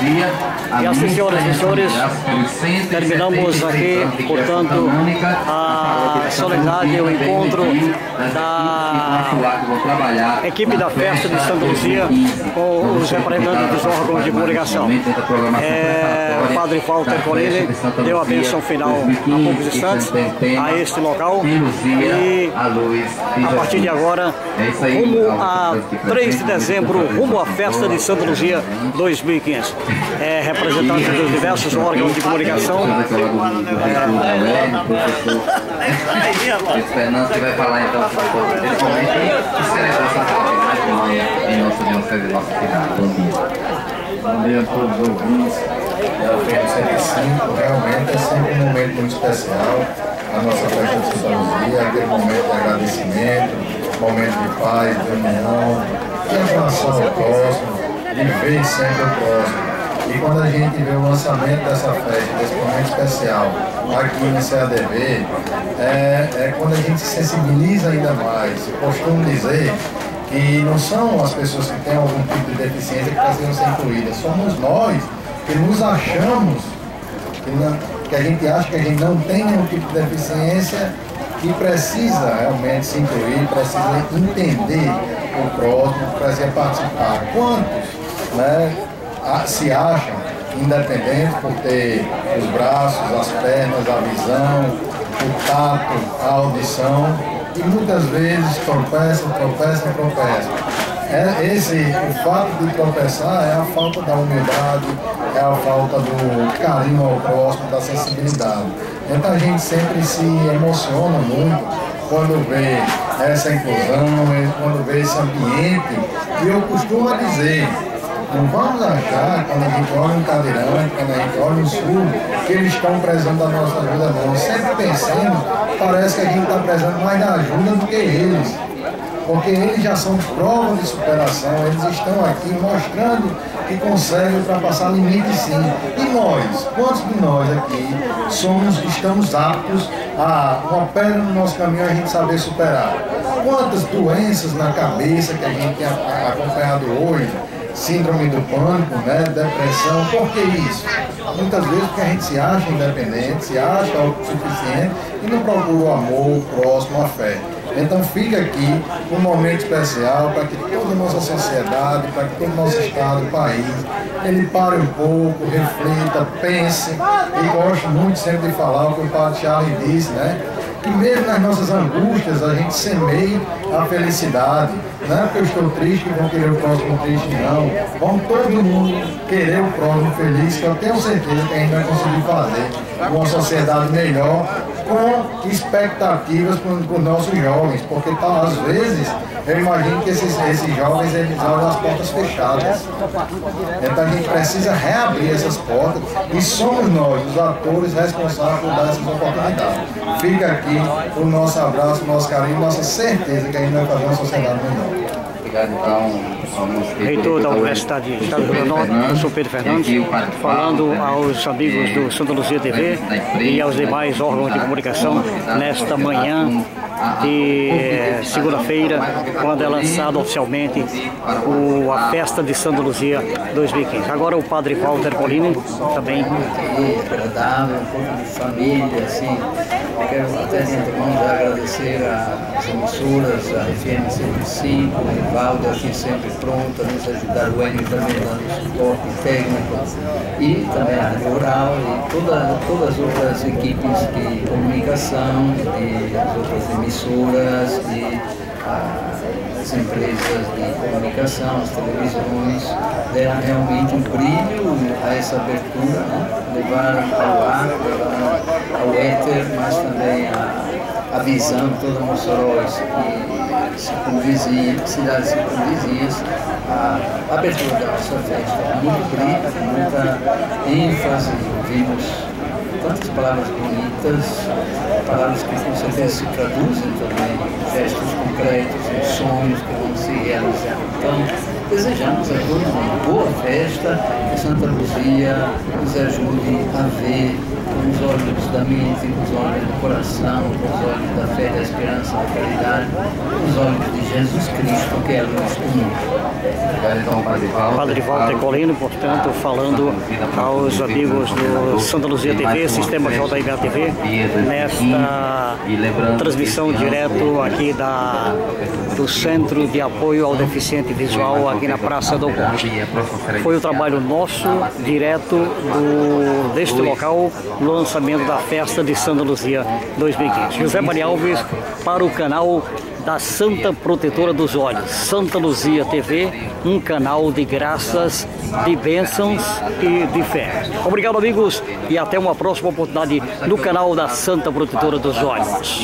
E assim, senhoras e senhores, terminamos aqui, portanto, a solenidade o encontro da equipe da festa de Santa Luzia com os representantes dos órgãos de comunicação. É, o padre Walter Colini deu a benção final há poucos instantes a este local e a partir de agora, rumo a 3 de dezembro, rumo à festa de Santa Luzia 2015. É, representantes dos diversos órgãos de comunicação. Fernando falar então. Bom dia. A todos os ouvintes da Feira 105. Realmente é sempre um momento muito especial. A nossa festa de Santa Luzia, aquele momento de agradecimento, momento de paz, de união, de abraçar o próximo, de ver sempre o próximo. E quando a gente vê o lançamento dessa festa, desse momento especial, aqui no CADV, é, é quando a gente se sensibiliza ainda mais. Eu costumo dizer que não são as pessoas que têm algum tipo de deficiência que precisam ser incluídas, somos nós que nos achamos, que, não, que a gente acha que a gente não tem nenhum tipo de deficiência e precisa realmente se incluir, precisa entender o próximo, precisa participar. Quantos né, se acham independentes por ter os braços, as pernas, a visão, o tato, a audição e muitas vezes tropeçam, tropeçam, tropeçam. É, esse, o fato de tropeçar é a falta da humildade, é a falta do carinho ao próximo, da sensibilidade. Então a gente sempre se emociona muito quando vê essa inclusão, quando vê esse ambiente. E eu costumo dizer, não vamos achar, quando a gente olha um cadeirante, quando a gente olha um surdo, que eles estão prezando da nossa ajuda, não. Sempre pensando, parece que a gente está prezando mais da ajuda do que eles. Porque eles já são prova de superação, eles estão aqui mostrando que conseguem ultrapassar limites sim. E nós, quantos de nós aqui somos, estamos aptos a uma pedra no nosso caminho a gente saber superar? Quantas doenças na cabeça que a gente tem acompanhado hoje, síndrome do pânico, né, depressão. Por que isso? Muitas vezes porque a gente se acha independente, se acha autossuficiente e não procura o amor, o próximo, a fé. Então fica aqui um momento especial para que toda a nossa sociedade, para que todo o nosso estado, país, ele pare um pouco, reflita, pense. E gosto muito sempre de falar o que o Padre Charlie disse, né? Que mesmo nas nossas angústias a gente semeie a felicidade. Não é porque eu estou triste que vão querer o próximo triste, não. Vamos todo mundo querer o próximo feliz, que eu tenho certeza que a gente vai conseguir fazer uma sociedade melhor com expectativas para os nossos jovens, porque tá, às vezes eu imagino que esses, esses jovens eles as portas fechadas. Então a gente precisa reabrir essas portas e somos nós, os atores, responsáveis por dar essas oportunidades. Fica aqui o nosso abraço, o nosso carinho, nossa certeza que a gente vai fazer uma sociedade melhor. Obrigado, então reitor da Universidade de Estado do Rio Norte, professor Pedro Fernandes, falando aos amigos do Santa Luzia TV e aos demais órgãos de comunicação nesta manhã de segunda-feira, quando é lançado oficialmente o, a festa de Santa Luzia 2015. Agora o padre Walter Polini também. Agradável, família, assim. Quero até de antemão agradecer às emissoras, a FM 105, o Rivaldo aqui sempre pronto a nos ajudar, o Enio também dando suporte técnico, e também a Rural e toda, todas as outras equipes de comunicação, de, as outras emissoras, de as empresas de comunicação, as televisões, deram realmente um brilho a essa abertura, né? levaram ao ar, levaram ao éter, mas também a, a visão de toda Mossoró e cidades circunvizinhas, a abertura da nossa festa. Muito brilho, muita ênfase, vimos tantas palavras bonitas, palavras que certeza se traduzem também em gestos concretos, em sonhos que vão se realizar. Então, desejamos a todos uma boa festa, Santa Luzia nos ajude a ver com os olhos da mente, com os olhos do coração, com os olhos da fé, da esperança, da caridade, com os olhos de Jesus Cristo, que é a luz do mundo. Então, Padre Walter. Colino, portanto, falando aos amigos do Santa Luzia TV, Sistema JIBA TV, nesta transmissão direto aqui da, do Centro de Apoio ao Deficiente Visual aqui na Praça do Ponte. Foi o trabalho nosso, direto do, deste local, no lançamento da festa de Santa Luzia 2015. José Maria Alves para o canal da Santa Protetora dos Olhos, Santa Luzia TV, um canal de graças, de bênçãos e de fé. Obrigado, amigos, e até uma próxima oportunidade no canal da Santa Protetora dos Olhos.